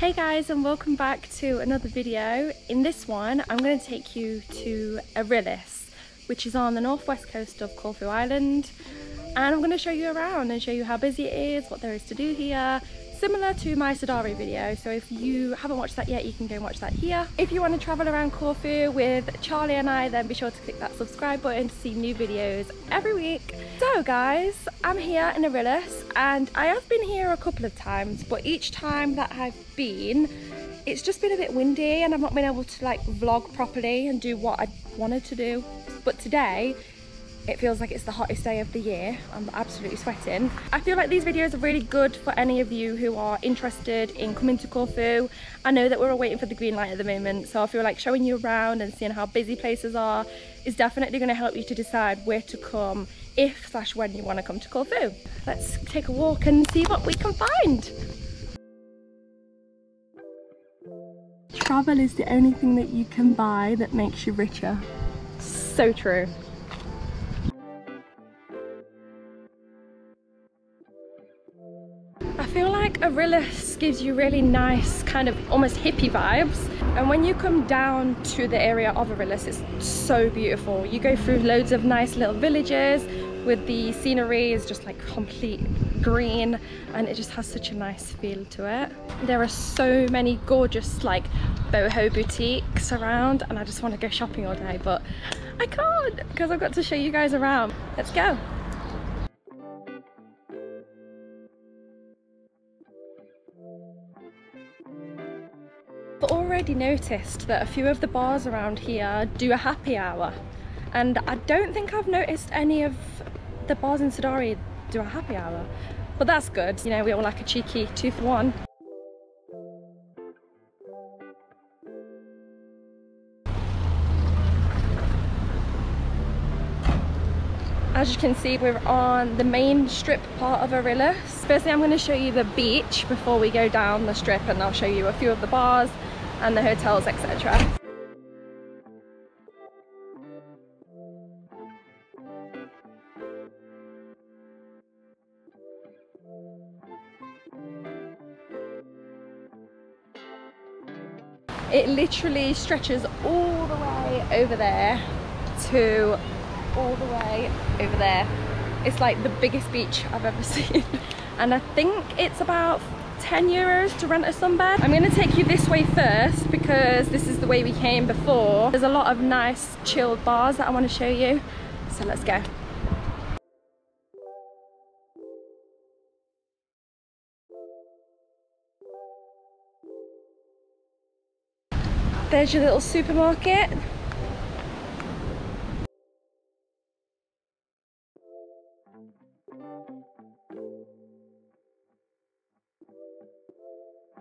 Hey guys and welcome back to another video. In this one I'm going to take you to Arillas which is on the northwest coast of Corfu Island and I'm going to show you around and show you how busy it is, what there is to do here, similar to my Sidari video so if you haven't watched that yet you can go and watch that here. If you want to travel around Corfu with Charlie and I then be sure to click that subscribe button to see new videos every week. So guys I'm here in Arillas and I have been here a couple of times but each time that I've been it's just been a bit windy and I've not been able to like vlog properly and do what I wanted to do but today it feels like it's the hottest day of the year. I'm absolutely sweating. I feel like these videos are really good for any of you who are interested in coming to Corfu. I know that we're all waiting for the green light at the moment, so I feel like showing you around and seeing how busy places are is definitely going to help you to decide where to come if slash when you want to come to Corfu. Let's take a walk and see what we can find. Travel is the only thing that you can buy that makes you richer. So true. Arillas gives you really nice kind of almost hippie vibes and when you come down to the area of Arillas it's so beautiful. You go through loads of nice little villages with the scenery is just like complete green and it just has such a nice feel to it. There are so many gorgeous like boho boutiques around and I just want to go shopping all day but I can't because I've got to show you guys around. Let's go. Already noticed that a few of the bars around here do a happy hour. And I don't think I've noticed any of the bars in Sidari do a happy hour. But that's good. You know we all like a cheeky two for one. As you can see, we're on the main strip part of Arillas. Firstly, I'm going to show you the beach before we go down the strip and I'll show you a few of the bars and the hotels, etc. It literally stretches all the way over there to all the way over there. It's like the biggest beach I've ever seen. And I think it's about 10 euros to rent a sunbed. I'm gonna take you this way first because this is the way we came before. There's a lot of nice chilled bars that I wanna show you. So let's go. There's your little supermarket.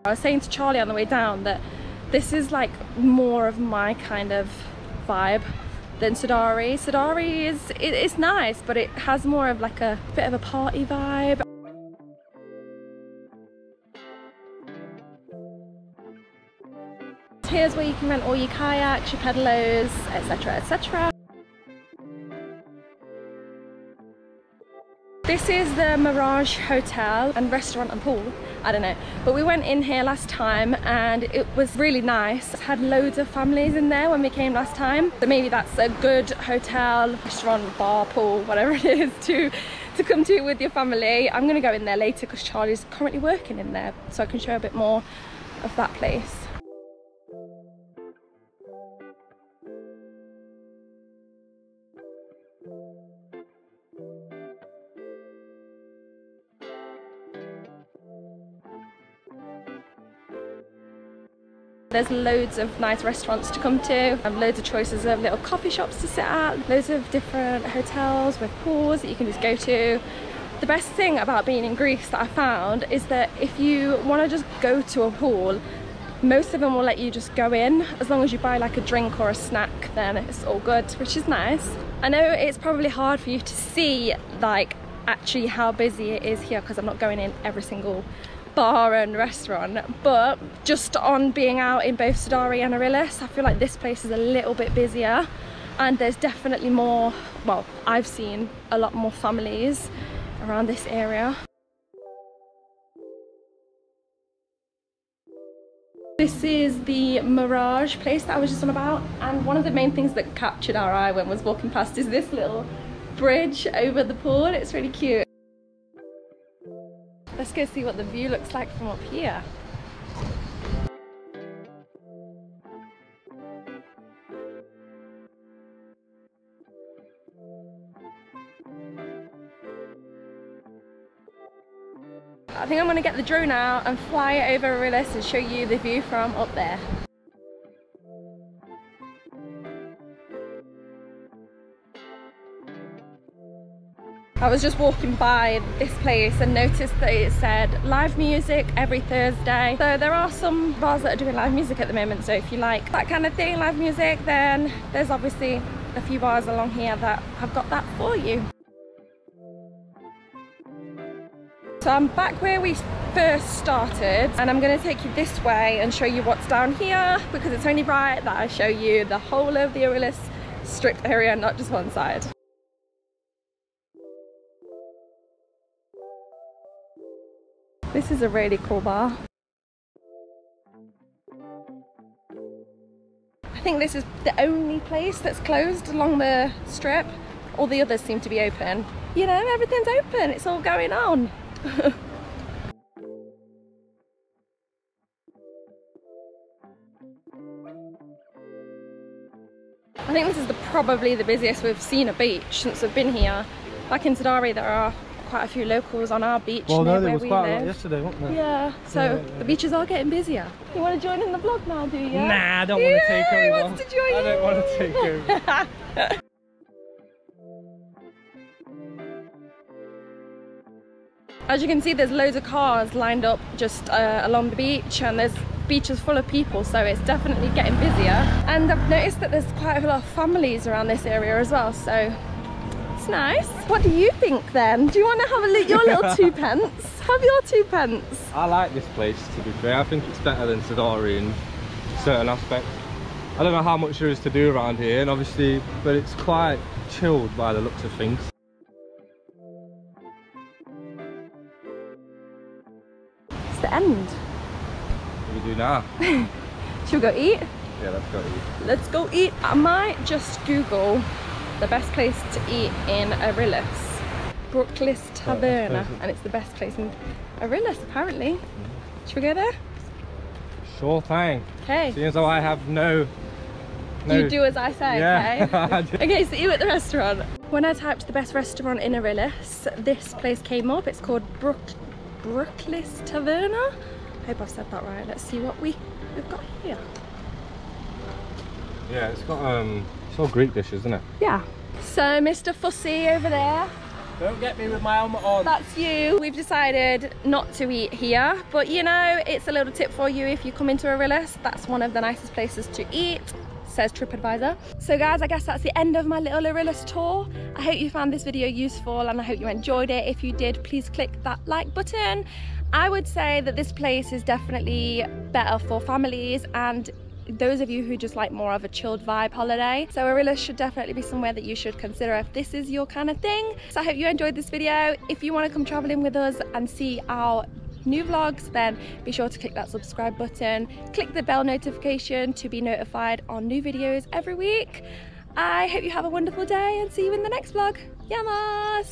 I was saying to Charlie on the way down that this is like more of my kind of vibe than Sidari. Sidari is, it, it's nice, but it has more of like a bit of a party vibe. Here's where you can rent all your kayaks, your pedalos, etc, etc. This is the Mirage Hotel and restaurant and pool, I don't know. But we went in here last time and it was really nice. Had loads of families in there when we came last time. So maybe that's a good hotel, restaurant, bar, pool, whatever it is to, to come to with your family. I'm gonna go in there later because Charlie's currently working in there so I can show a bit more of that place. There's loads of nice restaurants to come to, and loads of choices of little coffee shops to sit at, loads of different hotels with pools that you can just go to. The best thing about being in Greece that I found is that if you want to just go to a pool, most of them will let you just go in. As long as you buy like a drink or a snack then it's all good which is nice. I know it's probably hard for you to see like actually how busy it is here because i'm not going in every single bar and restaurant but just on being out in both Sidari and Arillas I feel like this place is a little bit busier and there's definitely more well I've seen a lot more families around this area This is the Mirage place that I was just on about and one of the main things that captured our eye when was walking past is this little bridge over the pool. It's really cute. Let's go see what the view looks like from up here. I think I'm going to get the drone out and fly it over Arillas and show you the view from up there. I was just walking by this place and noticed that it said live music every Thursday. So there are some bars that are doing live music at the moment. So if you like that kind of thing, live music, then there's obviously a few bars along here that have got that for you. So I'm back where we first started and I'm going to take you this way and show you what's down here because it's only right that I show you the whole of the Arillas strip area, not just one side. This is a really cool bar. I think this is the only place that's closed along the strip. All the others seem to be open. You know, everything's open, it's all going on. I think this is the, probably the busiest we've seen a beach since we've been here. Back in Sidari there are quite a few locals on our beach well, near no, there where was we quite live. a lot yesterday, wasn't there? Yeah, so Yeah, yeah. the beaches are getting busier. You want to join in the vlog now, do you? Nah, I don't want to take Yeah, he over. wants to join I don't want to take over. As you can see, there's loads of cars lined up just uh, along the beach and there's beaches full of people, so it's definitely getting busier. And I've noticed that there's quite a lot of families around this area as well, so nice. What do you think then? Do you want to have a li your little two pence? Have your two pence. I like this place, to be fair. I think it's better than Sidari in certain aspects. I don't know how much there is to do around here, and obviously, but it's quite chilled by the looks of things. It's the end. What do we do now? Should we go eat? Yeah, let's go eat. Let's go eat. I might just Google the best place to eat in Arillas. Brooklis Taverna, crazy. and it's the best place in Arillas apparently. Should we go there? Sure thing. Okay. Seeing as though I have no... no You do as I say, Yeah, okay? Okay, so you at the restaurant. When I typed the best restaurant in Arillas, this place came up. It's called Brook Brooklis Taverna. I hope I've said that right. Let's see what we, we've got here. Yeah, it's got, um, all Greek dishes, isn't it? Yeah. So Mr. Fussy over there, Don't get me with my helmet on. that's you. We've decided not to eat here, but you know, it's a little tip for you if you come into Arillas. That's one of the nicest places to eat says TripAdvisor. So guys, I guess that's the end of my little Arillas tour. I hope you found this video useful and I hope you enjoyed it. If you did, please click that like button. I would say that this place is definitely better for families and those of you who just like more of a chilled vibe holiday. So Arillas should definitely be somewhere that you should consider if this is your kind of thing. So I hope you enjoyed this video. If you want to come traveling with us and see our new vlogs then be sure to click that subscribe button click the bell notification to be notified on new videos every week i hope you have a wonderful day and see you in the next vlog yamas